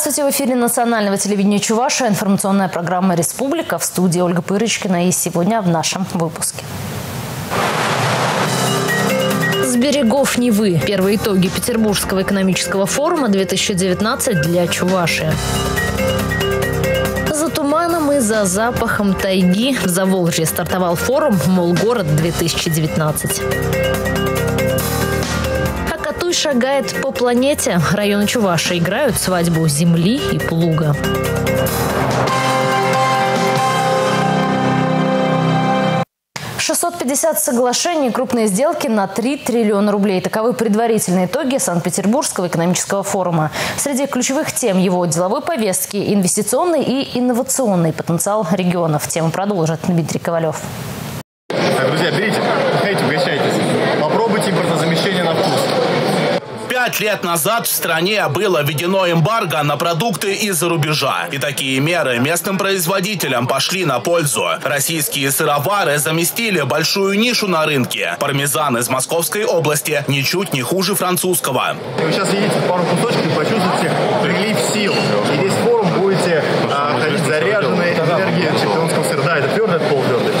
Здравствуйте, в эфире национального телевидения Чуваша, информационная программа «Республика» в студии Ольга Пырочкина. И сегодня в нашем выпуске. С берегов Невы. Первые итоги Петербургского экономического форума 2019 для Чувашии. За туманом и за запахом тайги в Заволжье стартовал форум «Мол, город-2019». Татуй шагает по планете. Районы Чуваши играют свадьбу земли и плуга. Шестьсот пятьдесят соглашений, крупные сделки на 3 триллиона рублей. Таковы предварительные итоги Санкт-Петербургского экономического форума. Среди ключевых тем его деловой повестки – инвестиционный и инновационный потенциал регионов. Тему продолжит Дмитрий Ковалев. Друзья, берите, Пять лет назад в стране было введено эмбарго на продукты из-за рубежа. И такие меры местным производителям пошли на пользу. Российские сыровары заместили большую нишу на рынке. Пармезан из Московской области ничуть не хуже французского. Вы сейчас едите пару кусочков и почувствуете прилив сил. И весь форум будете а, ходить заряженной энергией чемпионского сыра. Да, это твердый, это полутвердый.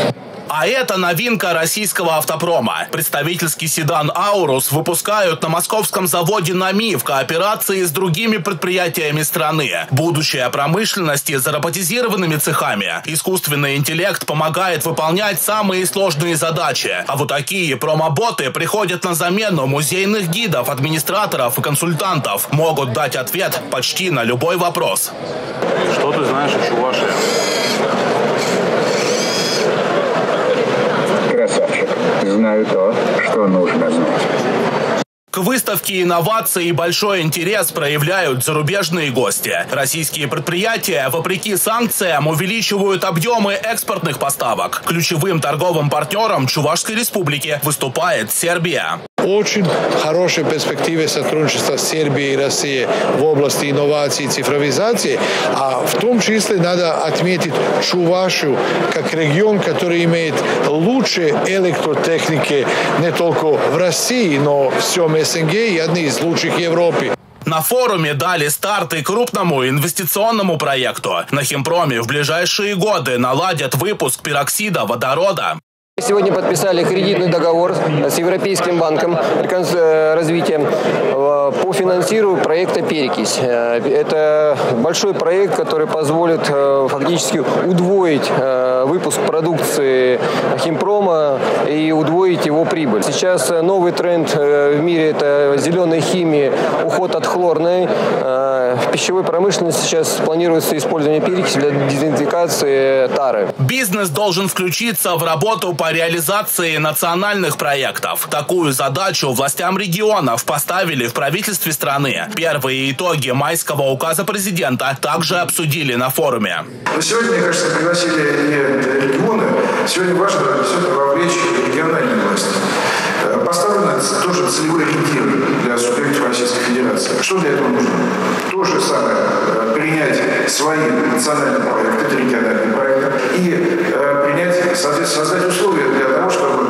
А это новинка российского автопрома. Представительский седан «Аурус» выпускают на московском заводе «НАМИ» в кооперации с другими предприятиями страны. Будущее промышленности за роботизированными цехами. Искусственный интеллект помогает выполнять самые сложные задачи. А вот такие промоботы приходят на замену музейных гидов, администраторов и консультантов. Могут дать ответ почти на любой вопрос. Что ты знаешь о Чувашии? Знаю то, что нужно знать. К выставке инноваций большой интерес проявляют зарубежные гости. Российские предприятия, вопреки санкциям, увеличивают объемы экспортных поставок. Ключевым торговым партнером Чувашской республики выступает Сербия. Очень хорошие перспективы сотрудничества с Сербией и Россией в области инноваций и цифровизации, а в том числе надо отметить Чувашию как регион, который имеет лучшие электротехники не только в России, но в всем СНГ и одни из лучших в Европе. На форуме дали старт и крупному инвестиционному проекту. На Химпроме в ближайшие годы наладят выпуск пероксида водорода. Сегодня подписали кредитный договор с Европейским банком э, развития э, по финансированию проекта «Перекись». Э, это большой проект, который позволит фактически удвоить выпуск продукции химпрома и удвоить его прибыль. Сейчас новый тренд в мире – это зеленая химия, уход от хлорной. В пищевой промышленности сейчас планируется использование перекиси для дезинфекции тары. Бизнес должен включиться в работу по реализации национальных проектов. Такую задачу властям регионов поставили в правительстве страны. Первые итоги майского указа президента также обсудили на форуме. Но сегодня, мне кажется, пригласили и регионы. Сегодня важно все-таки вовлечь региональные власти. Поставлено тоже целевой ориентир для субъектов Российской Федерации. Что для этого нужно? То же самое принять свои национальные проекты, региональные и э, принять, соответственно, создать условия для того, чтобы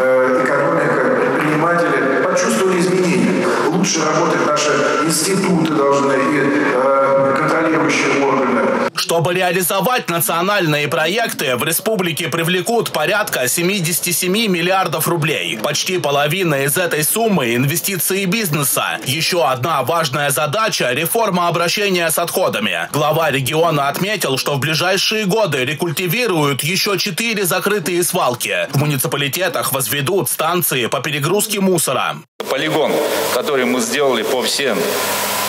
э, экономика, предприниматели почувствовали изменения. Лучше работать наши институты должны и э, контролирующие органы. Чтобы реализовать национальные проекты, в республике привлекут порядка 77 миллиардов рублей. Почти половина из этой суммы – инвестиции бизнеса. Еще одна важная задача – реформа обращения с отходами. Глава региона отметил, что в ближайшие годы рекультивируют еще четыре закрытые свалки. В муниципалитетах возведут станции по перегрузке мусора. Полигон, который мы сделали по всем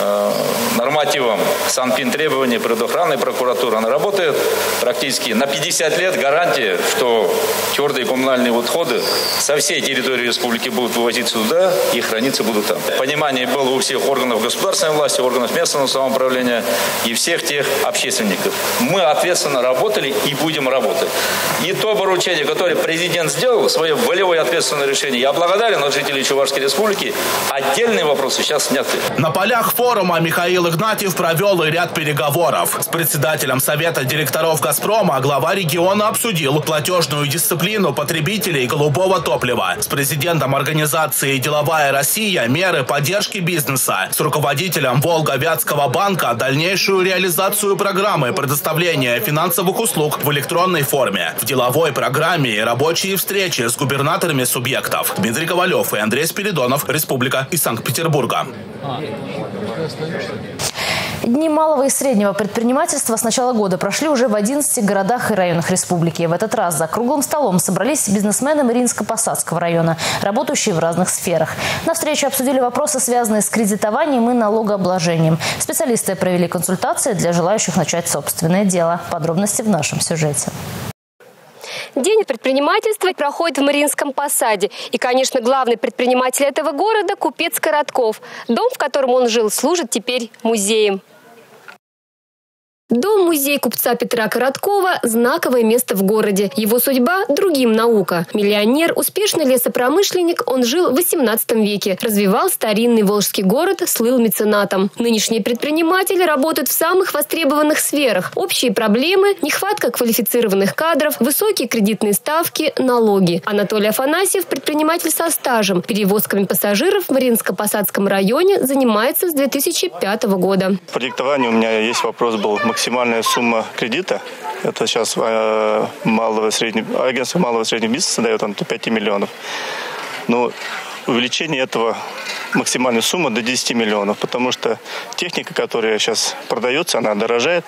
э, нормативам санпин-требований предохранной прокуратуры, она работает практически на 50 лет. Гарантия, что твердые коммунальные отходы со всей территории республики будут вывозиться туда и храниться будут там. Понимание было у всех органов государственной власти, органов местного самоуправления и всех тех общественников. Мы ответственно работали и будем работать. И то поручение, которое президент сделал, свое волевое ответственное решение, я благодарен от жителей Чувашской республики. Отдельные вопросы сейчас сняты. На полях форума Михаил Игнатьев провел ряд переговоров с председателем председателем Совета директоров «Газпрома» глава региона обсудил платежную дисциплину потребителей голубого топлива. С президентом организации «Деловая Россия» меры поддержки бизнеса. С руководителем Волга-Вятского банка дальнейшую реализацию программы предоставления финансовых услуг в электронной форме. В деловой программе и рабочие встречи с губернаторами субъектов. Дмитрий Ковалев и Андрей Спиридонов, Республика из Санкт-Петербурга. Дни малого и среднего предпринимательства с начала года прошли уже в 11 городах и районах республики. В этот раз за круглым столом собрались бизнесмены Мариинско-Посадского района, работающие в разных сферах. На встрече обсудили вопросы, связанные с кредитованием и налогообложением. Специалисты провели консультации для желающих начать собственное дело. Подробности в нашем сюжете. День предпринимательства проходит в Мариинском посаде. И, конечно, главный предприниматель этого города – купец Коротков. Дом, в котором он жил, служит теперь музеем. Дом-музей купца Петра Короткова – знаковое место в городе. Его судьба – другим наука. Миллионер, успешный лесопромышленник, он жил в 18 веке. Развивал старинный Волжский город, слыл меценатом. Нынешние предприниматели работают в самых востребованных сферах. Общие проблемы – нехватка квалифицированных кадров, высокие кредитные ставки, налоги. Анатолий Афанасьев – предприниматель со стажем. Перевозками пассажиров в Мариинско-Посадском районе занимается с 2005 года. По диктованию у меня есть вопрос был максимальная сумма кредита, это сейчас э, малого среднего, агентство малого и среднего бизнеса дает он до 5 миллионов. Но увеличение этого максимальной суммы до 10 миллионов, потому что техника, которая сейчас продается, она дорожает.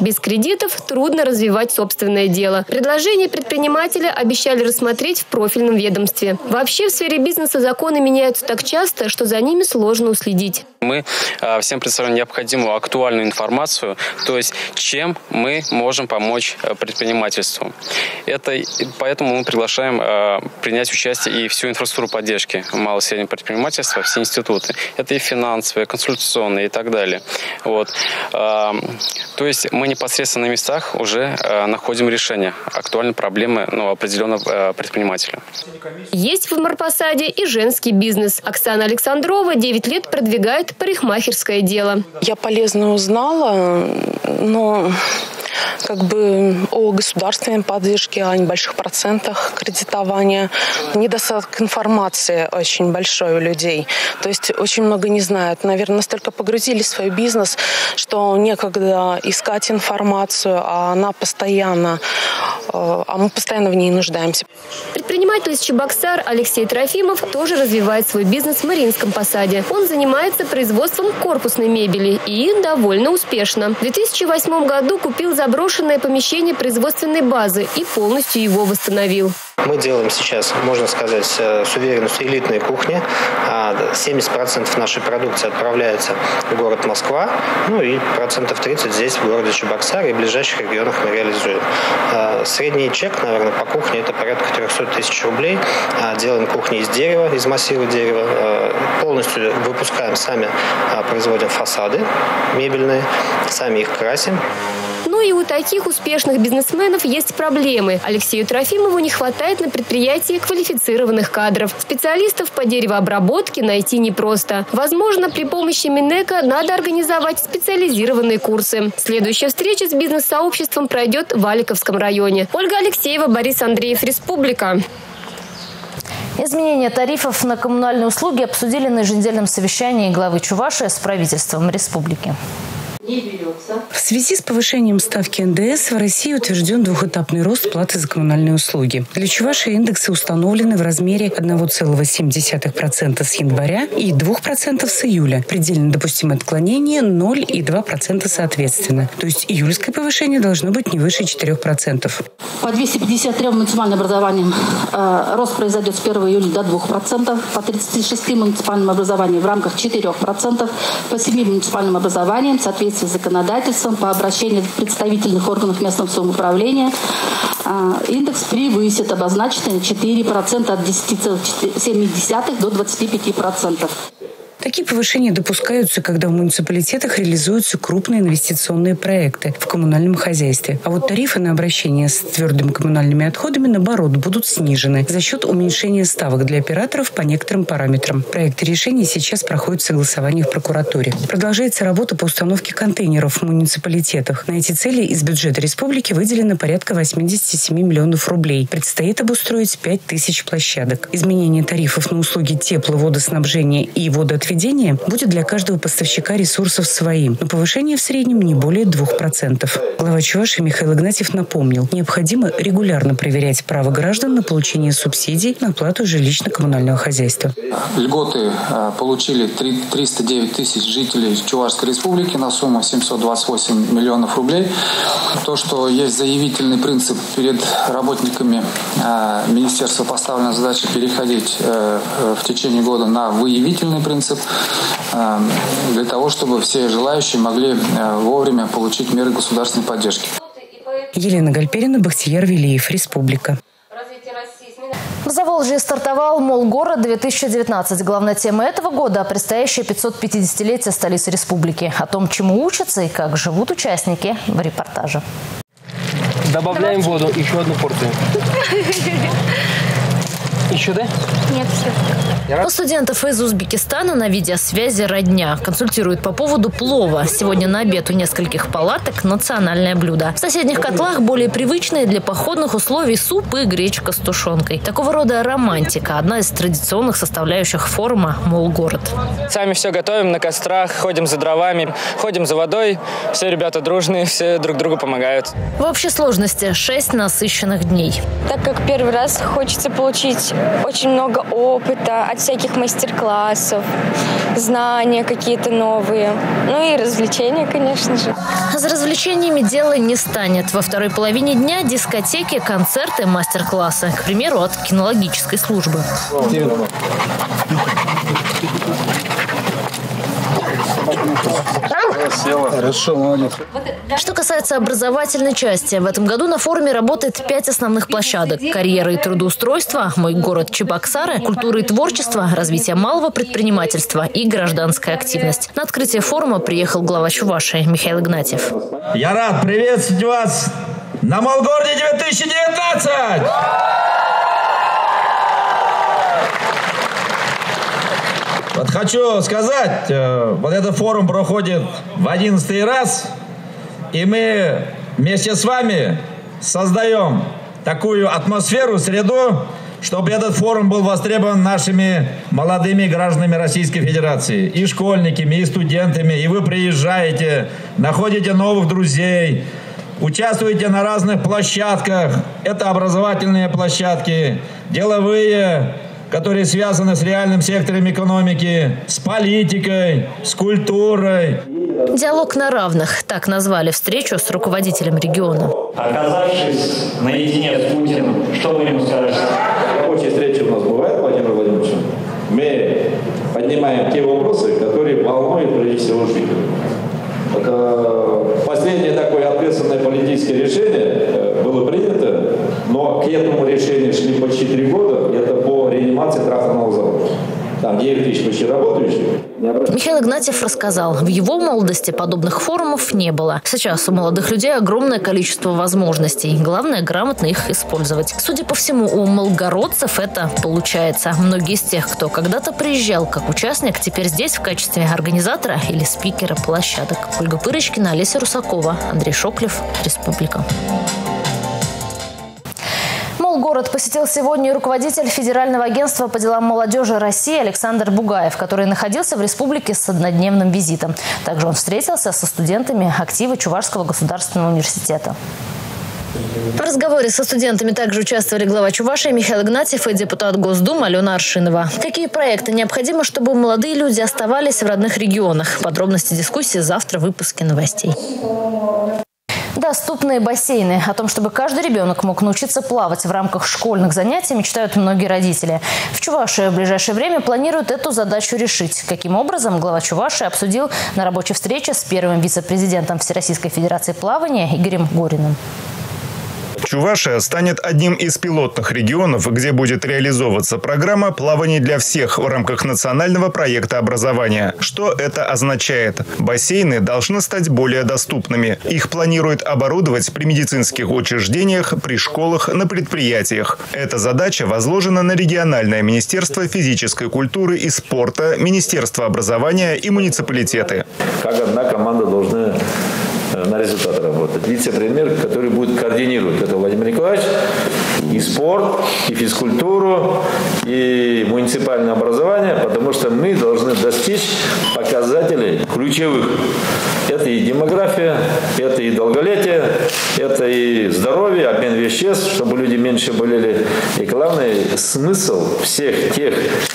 Без кредитов трудно развивать собственное дело. Предложения предпринимателя обещали рассмотреть в профильном ведомстве. Вообще в сфере бизнеса законы меняются так часто, что за ними сложно уследить. Мы а, всем представляем необходимую актуальную информацию, то есть чем мы можем помочь а, предпринимательству. Это, поэтому мы приглашаем а, принять участие и всю инфраструктуру поддержки малого и среднего предпринимательства, все институты. Это и финансовые, консультационные и так далее. Вот. То есть мы непосредственно на местах уже находим решение актуальной проблемы ну, определенного предпринимателя. Есть в Марпасаде и женский бизнес. Оксана Александрова 9 лет продвигает парикмахерское дело. Я полезно узнала, но как бы о государственной поддержке, о небольших процентах кредитования. Недостаток информации очень большой у людей. То есть очень много не знают. Наверное, настолько погрузились в свой бизнес, что некогда искать информацию, а она постоянно, э, а мы постоянно в ней нуждаемся. Предприниматель из Чебоксар Алексей Трофимов тоже развивает свой бизнес в Мариинском посаде. Он занимается производством корпусной мебели и довольно успешно. В 2008 году купил заброшенное помещение производственной базы и полностью его восстановил. Мы делаем сейчас, можно сказать, с уверенностью элитной кухни. 70% а нашей продукции отправляется в город Москва, ну и процентов 30 здесь, в городе Чебоксар и в ближайших регионах мы реализуем. А, средний чек, наверное, по кухне это порядка 300 тысяч рублей. А, делаем кухни из дерева, из массива дерева. Полностью выпускаем сами, производим фасады мебельные, сами их красим. Ну и у таких успешных бизнесменов есть проблемы. Алексею Трофимову не хватает на предприятии квалифицированных кадров. Специалистов по деревообработке найти непросто. Возможно, при помощи Минека надо организовать специализированные курсы. Следующая встреча с бизнес-сообществом пройдет в Аликовском районе. Ольга Алексеева, Борис Андреев, Республика. Изменение тарифов на коммунальные услуги обсудили на еженедельном совещании главы Чувашии с правительством республики не берется. В связи с повышением ставки НДС в России утвержден двухэтапный рост платы за коммунальные услуги. Для Чувашии индексы установлены в размере 1,7% с января и 2% с июля. Предельно допустимое отклонение 0 и 2% соответственно. То есть июльское повышение должно быть не выше 4%. По 253 муниципальным образованиям э, рост произойдет с 1 июля до 2%, по 36 муниципальным образованиям в рамках 4%, по 7 муниципальным образованиям в соответствии с законодательством по обращению представительных органах местного самоуправления а, индекс превысит обозначенные 4% от 10,7 до 25%. Такие повышения допускаются, когда в муниципалитетах реализуются крупные инвестиционные проекты в коммунальном хозяйстве. А вот тарифы на обращение с твердыми коммунальными отходами, наоборот, будут снижены за счет уменьшения ставок для операторов по некоторым параметрам. Проект решения сейчас проходит согласование в прокуратуре. Продолжается работа по установке контейнеров в муниципалитетах. На эти цели из бюджета республики выделено порядка 87 миллионов рублей. Предстоит обустроить 5 тысяч площадок. Изменение тарифов на услуги тепловодоснабжения и водоотведения будет для каждого поставщика ресурсов своим, но повышение в среднем не более 2%. Глава Чувашии Михаил Игнатьев напомнил, необходимо регулярно проверять право граждан на получение субсидий на оплату жилищно-коммунального хозяйства. Льготы э, получили 309 тысяч жителей Чувашской республики на сумму 728 миллионов рублей. То, что есть заявительный принцип перед работниками э, министерства поставлена задача переходить э, в течение года на выявительный принцип для того, чтобы все желающие могли вовремя получить меры государственной поддержки. Елена Гальперина, Бахтияр Велиев, Республика. В Заволжье стартовал «Молгород-2019». Главная тема этого года – предстоящее 550-летие столицы республики. О том, чему учатся и как живут участники в репортаже. Добавляем воду, еще одну порцию. Еще, да? Нет, все. У студентов из Узбекистана на видеосвязи родня. Консультируют по поводу плова. Сегодня на обед у нескольких палаток национальное блюдо. В соседних котлах более привычные для походных условий суп и гречка с тушенкой. Такого рода романтика – одна из традиционных составляющих форума «Молгород». Сами все готовим на кострах, ходим за дровами, ходим за водой. Все ребята дружные, все друг другу помогают. В общей сложности шесть насыщенных дней. Так как первый раз хочется получить очень много опыта от всяких мастер-классов, знания какие-то новые, ну и развлечения, конечно же. За развлечениями дело не станет. Во второй половине дня дискотеки, концерты, мастер-классы. К примеру, от кинологической службы. Хорошо, молодец. Что касается образовательной части, в этом году на форуме работает пять основных площадок. Карьера и трудоустройство, мой город Чебоксары, культура и творчество, развитие малого предпринимательства и гражданская активность. На открытие форума приехал глава Чувашии Михаил Игнатьев. Я рад приветствовать вас на Молгороде 2019! Хочу сказать, э, вот этот форум проходит в одиннадцатый раз, и мы вместе с вами создаем такую атмосферу, среду, чтобы этот форум был востребован нашими молодыми гражданами Российской Федерации, и школьниками, и студентами, и вы приезжаете, находите новых друзей, участвуете на разных площадках, это образовательные площадки, деловые, которые связаны с реальным сектором экономики, с политикой, с культурой. Диалог на равных. Так назвали встречу с руководителем региона. Оказавшись наедине с Путиным, что вы ему скажете? Рабочие встречи у нас бывают, Владимир Владимирович. Мы поднимаем те вопросы, которые волнуют прежде всего жителей. Это последнее такое ответственное политическое решение э, было принято, но к этому решению шли почти три года. Это реанимации тракторного завода. Там 9 тысяч почти работающих. Михаил Игнатьев рассказал, в его молодости подобных форумов не было. Сейчас у молодых людей огромное количество возможностей. Главное, грамотно их использовать. Судя по всему, у молгородцев это получается. Многие из тех, кто когда-то приезжал как участник, теперь здесь в качестве организатора или спикера площадок. Ольга Пырочкина, Олеся Русакова, Андрей Шоклев, Республика. Город посетил сегодня руководитель Федерального агентства по делам молодежи России Александр Бугаев, который находился в республике с однодневным визитом. Также он встретился со студентами актива Чувашского государственного университета. В разговоре со студентами также участвовали глава Чувашии Михаил Игнатьев и депутат Госдумы Алена Аршинова. Какие проекты необходимы, чтобы молодые люди оставались в родных регионах? Подробности дискуссии завтра в выпуске новостей. Доступные бассейны. О том, чтобы каждый ребенок мог научиться плавать в рамках школьных занятий, мечтают многие родители. В Чувашии в ближайшее время планируют эту задачу решить. Каким образом, глава Чувашии обсудил на рабочей встрече с первым вице-президентом Всероссийской Федерации плавания Игорем Гориным. Чувашия станет одним из пилотных регионов, где будет реализовываться программа «Плавание для всех» в рамках национального проекта образования. Что это означает? Бассейны должны стать более доступными. Их планируют оборудовать при медицинских учреждениях, при школах, на предприятиях. Эта задача возложена на региональное министерство физической культуры и спорта, Министерство образования и муниципалитеты. Как одна команда должна на результат работать. Вице-премьер, который будет координировать это Владимир Николаевич, и спорт, и физкультуру, и муниципальное образование, потому что мы должны достичь показателей ключевых. Это и демография, это и долголетие, это и здоровье, обмен веществ, чтобы люди меньше болели. И главный смысл всех тех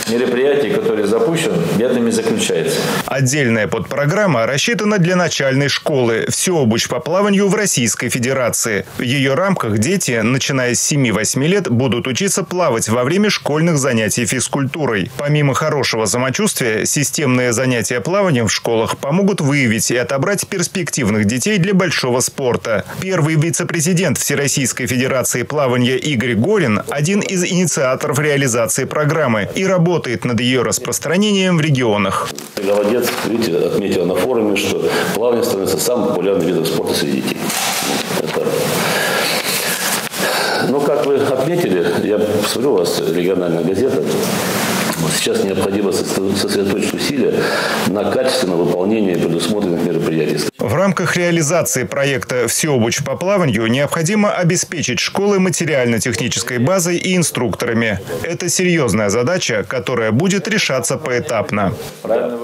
мероприятий, которые запущены, в этом и заключается. Отдельная подпрограмма рассчитана для начальной школы «Всеобуч по плаванию в Российской Федерации». В ее рамках дети, начиная с 7-8 лет, будут учиться плавать во время школьных занятий физкультурой. Помимо хорошего самочувствия, системные занятия плаванием в школах помогут выявить и отобрать перспективных детей для большого спорта. Первый вице-президент Всероссийской Федерации плавания Игорь Горин – один из инициаторов реализации программы и работает над ее распространением в регионах. Голодец, видите, отметил на форуме, что плавание становится самым популярным видом спорта среди детей. Это ну, как вы отметили, я посмотрю, у вас региональная газета, Сейчас необходимо сосредоточить усилия на качественном выполнении предусмотренных мероприятий. В рамках реализации проекта «Всеобуч по плаванию» необходимо обеспечить школы материально-технической базой и инструкторами. Это серьезная задача, которая будет решаться поэтапно. Правильно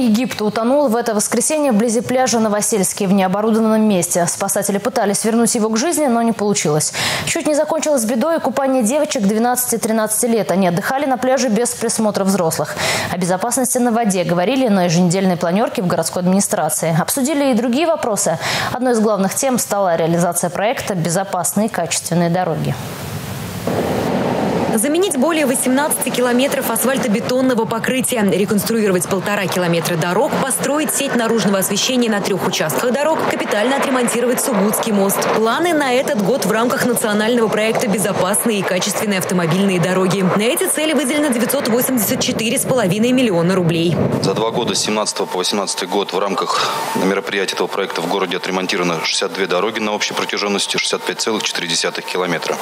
Египта утонул в это воскресенье вблизи пляжа Новосельский в необорудованном месте. Спасатели пытались вернуть его к жизни, но не получилось. Чуть не закончилось бедой купание девочек 12-13 лет. Они отдыхали на пляже без присмотра взрослых. О безопасности на воде говорили на еженедельной планерке в городской администрации. Обсудили и другие вопросы. Одной из главных тем стала реализация проекта «Безопасные качественные дороги». Заменить более 18 километров асфальтобетонного покрытия, реконструировать полтора километра дорог, построить сеть наружного освещения на трех участках дорог, капитально отремонтировать Сугутский мост. Планы на этот год в рамках национального проекта «Безопасные и качественные автомобильные дороги». На эти цели выделено 984,5 миллиона рублей. За два года с 17 по 18 год в рамках мероприятий этого проекта в городе отремонтировано 62 дороги на общей протяженности 65,4 километра.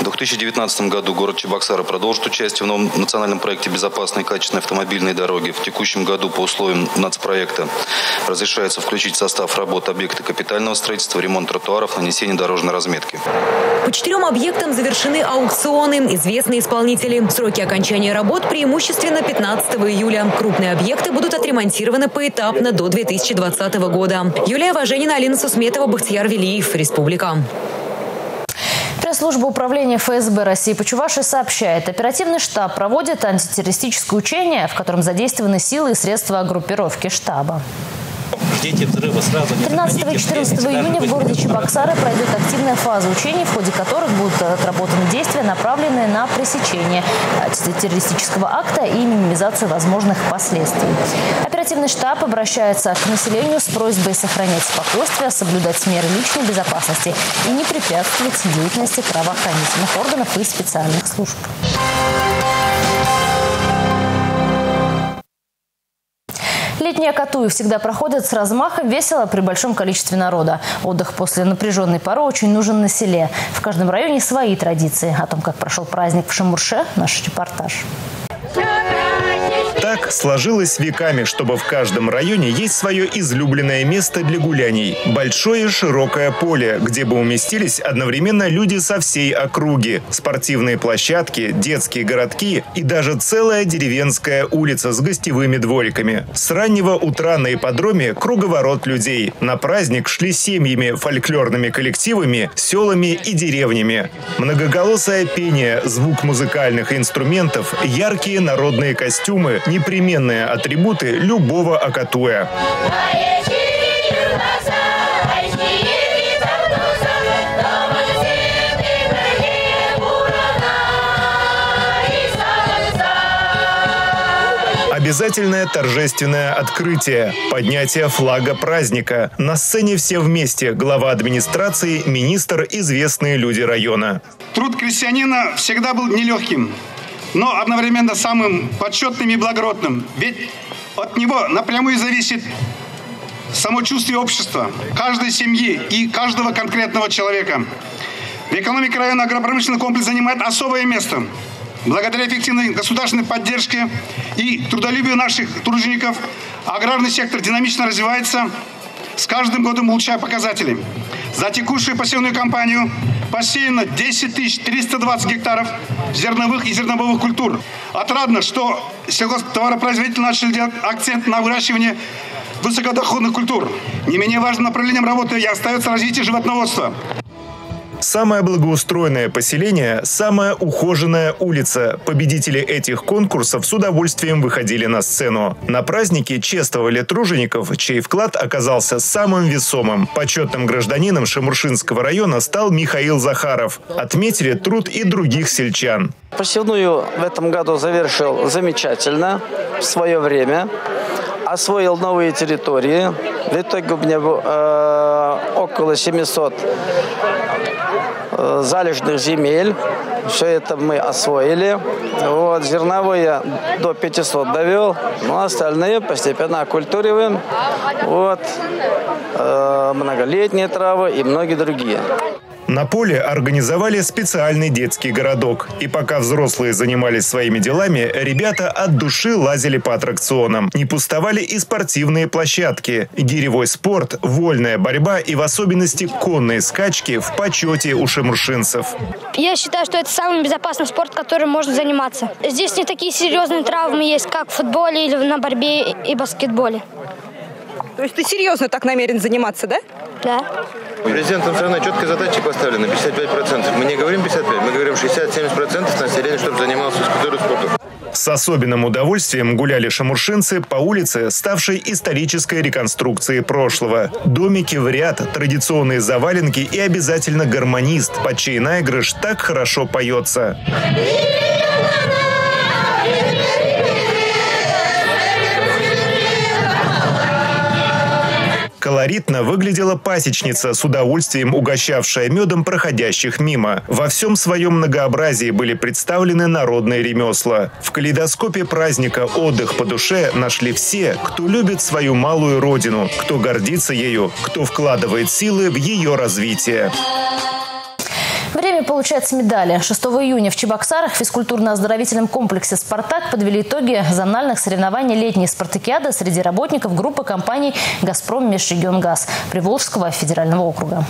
В 2019 году город Чебоксары продолжит участие в новом национальном проекте «Безопасные и качественные автомобильные дороги». В текущем году по условиям нацпроекта разрешается включить состав работ объекты капитального строительства, ремонт тротуаров, нанесение дорожной разметки. По четырем объектам завершены аукционы. Известные исполнители. Сроки окончания работ преимущественно 15 июля. Крупные объекты будут отремонтированы поэтапно до 2020 года. Юлия Важенина, Алина Сусметова, Бахтияр Велиев. Республика. Пресс-служба управления ФСБ России по Чувашии сообщает, оперативный штаб проводит антитеррористическое учение, в котором задействованы силы и средства группировки штаба. Ждите взрыва сразу. 13 и 14 июня в городе Чебоксары пройдет активная фаза учений, в ходе которых будут отработаны действия, направленные на пресечение террористического акта и минимизацию возможных последствий. Оперативный штаб обращается к населению с просьбой сохранять спокойствие, соблюдать меры личной безопасности и не препятствовать деятельности правоохранительных органов и специальных служб. Летние Катуи всегда проходят с размахом весело при большом количестве народа. Отдых после напряженной поры очень нужен на селе. В каждом районе свои традиции. О том, как прошел праздник в Шамурше, наш репортаж. Так сложилось веками, чтобы в каждом районе есть свое излюбленное место для гуляний. Большое широкое поле, где бы уместились одновременно люди со всей округи. Спортивные площадки, детские городки и даже целая деревенская улица с гостевыми двориками. С раннего утра на ипподроме круговорот людей. На праздник шли семьями, фольклорными коллективами, селами и деревнями. Многоголосое пение, звук музыкальных инструментов, яркие народные костюмы, непременные атрибуты любого акатуя. Обязательное торжественное открытие, поднятие флага праздника. На сцене все вместе. Глава администрации, министр, известные люди района. Труд крестьянина всегда был нелегким, но одновременно самым почетным и благородным. Ведь от него напрямую зависит самочувствие общества, каждой семьи и каждого конкретного человека. В экономике района агропромышленный комплекс занимает особое место. Благодаря эффективной государственной поддержке и трудолюбию наших тружеников аграрный сектор динамично развивается, с каждым годом улучшая показатели. За текущую посевную кампанию посеяно 10 320 гектаров зерновых и зерновых культур. Отрадно, что сельхозтоваропроизводители начали делать акцент на выращивание высокодоходных культур. Не менее важным направлением работы остается развитие животноводства. Самое благоустроенное поселение – самая ухоженная улица. Победители этих конкурсов с удовольствием выходили на сцену. На празднике чествовали тружеников, чей вклад оказался самым весомым. Почетным гражданином Шамуршинского района стал Михаил Захаров. Отметили труд и других сельчан. Посевную в этом году завершил замечательно в свое время освоил новые территории. В итоге у меня э, около 700 э, залежных земель. Все это мы освоили. Вот, зерновые до 500 довел, но остальные постепенно оккультуриваем. Вот, э, многолетние травы и многие другие. На поле организовали специальный детский городок. И пока взрослые занимались своими делами, ребята от души лазили по аттракционам. Не пустовали и спортивные площадки. Гиревой спорт, вольная борьба и в особенности конные скачки в почете у шамуршинцев. Я считаю, что это самый безопасный спорт, которым можно заниматься. Здесь не такие серьезные травмы есть, как в футболе или на борьбе и баскетболе. То есть ты серьезно так намерен заниматься, да? Да. Президентом страны четкие задачи поставлены, 55%. Мы не говорим 55, мы говорим 60-70% населения, чтобы занималось физкультурой и спортом. С особенным удовольствием гуляли шамуршинцы по улице, ставшей исторической реконструкцией прошлого. Домики в ряд, традиционные заваленки и обязательно гармонист, под чей наигрыш так хорошо поется. Колоритно выглядела пасечница, с удовольствием угощавшая медом проходящих мимо. Во всем своем многообразии были представлены народные ремесла. В калейдоскопе праздника «Отдых по душе» нашли все, кто любит свою малую родину, кто гордится ею, кто вкладывает силы в ее развитие. Время получается медали. 6 июня в Чебоксарах в физкультурно-оздоровительном комплексе «Спартак» подвели итоги зональных соревнований летней спартакиады среди работников группы компаний «Газпром Межрегионгаз» Приволжского федерального округа.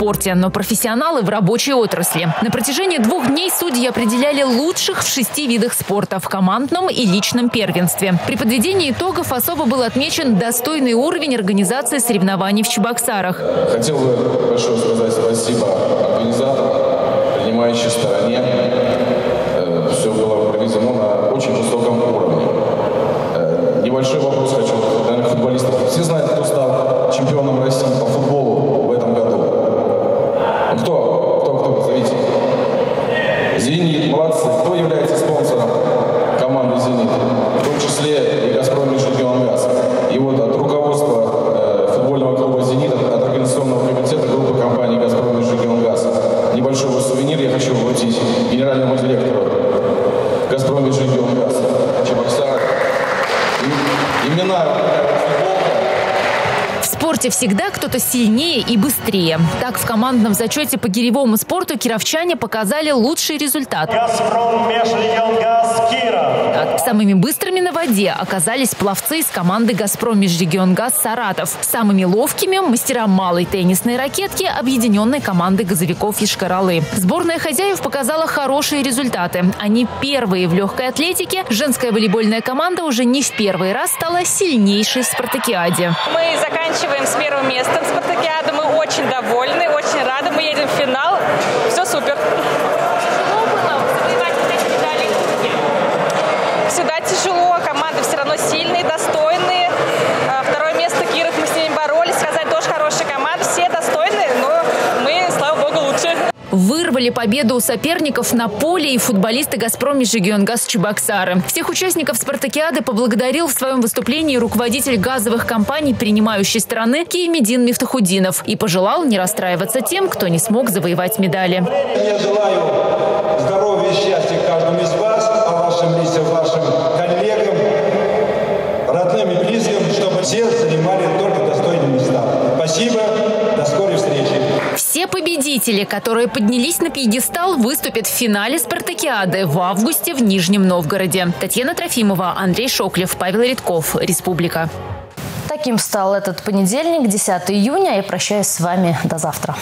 Спорте, но профессионалы в рабочей отрасли. На протяжении двух дней судьи определяли лучших в шести видах спорта в командном и личном первенстве. При подведении итогов особо был отмечен достойный уровень организации соревнований в Чебоксарах. Хотел бы большое сказать спасибо организаторам, принимающей стороне. Э, Все было проведено на очень высоком уровне. Э, Небольшой вопрос хочу, наверное, к футболистам. Все знают, кто стал чемпионом России по футболу в этом году? Ну, кто? Кто, кто? Позовите. «Зенит», молодцы. Кто является спонсором команды «Зенит»? В том числе и «Газпром Межрегионгаз». И вот от руководства э, футбольного клуба «Зенит», от, от организационного комитета группы компании «Газпром Межрегионгаз». Небольшой вот сувенир я хочу вручить генеральному директору «Газпром Межрегионгаз» Чебоксар. И- Имена В спорте всегда кто-то сильнее и быстрее. Так, в командном зачете по гиревому спорту кировчане показали лучший результат. «Газпром Межрегионгаз Киров». Самыми быстрыми на воде оказались пловцы из команды «Газпром Межрегионгаз Саратов». Самыми ловкими – мастера малой теннисной ракетки объединенной команды газовиков Ишкаралы. Сборная хозяев показала хорошие результаты. Они первые в легкой атлетике. Женская волейбольная команда уже не в первый раз стала сильнейшей в спартакиаде. Мы заканчиваем с первым местом спартакиады. Мы очень довольны, очень рады. Мы едем в финал. Все супер. Всегда тяжело. Команды все равно сильные, достойные. А, Второе место Киров, мы с ними боролись. Сказать, тоже хорошая команда. Все достойные, но мы, слава богу, лучше. Вырвали победу у соперников на поле и футболисты «Газпром» Межрегионгаз Чебоксары. Всех участников «Спартакиады» поблагодарил в своем выступлении руководитель газовых компаний принимающей страны Киемедин Мифтахудинов и пожелал не расстраиваться тем, кто не смог завоевать медали. Я желаю здоровья и счастья каждому из вас, вашим лицам, вашим коллегам, родным и близким, чтобы все занимали только достойные места. Спасибо, до скорой встречи. Все победители, которые поднялись на пьедестал, выступят в финале «Спартакиады» в августе в Нижнем Новгороде. Татьяна Трофимова, Андрей Шоклев, Павел Редков. Республика. Таким стал этот понедельник, 10 июня. Я прощаюсь с вами до завтра.